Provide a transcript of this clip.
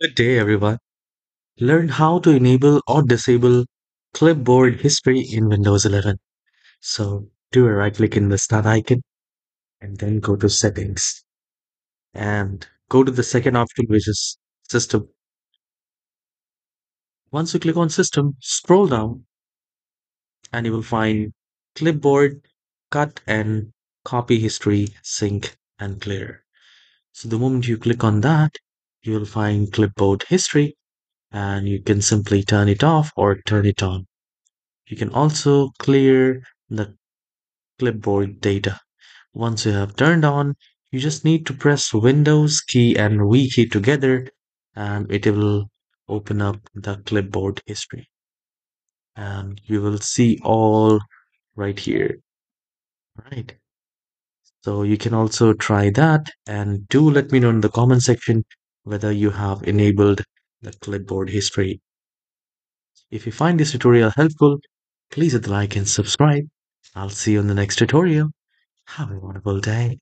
Good day, everyone. Learn how to enable or disable clipboard history in Windows 11. So, do a right click in the start icon and then go to settings and go to the second option, which is system. Once you click on system, scroll down and you will find clipboard, cut and copy history, sync and clear. So, the moment you click on that, you will find clipboard history and you can simply turn it off or turn it on. You can also clear the clipboard data. Once you have turned on, you just need to press Windows key and V key together and it will open up the clipboard history. And you will see all right here. Right. So you can also try that and do let me know in the comment section whether you have enabled the clipboard history. If you find this tutorial helpful, please hit the like and subscribe. I'll see you in the next tutorial. Have a wonderful day.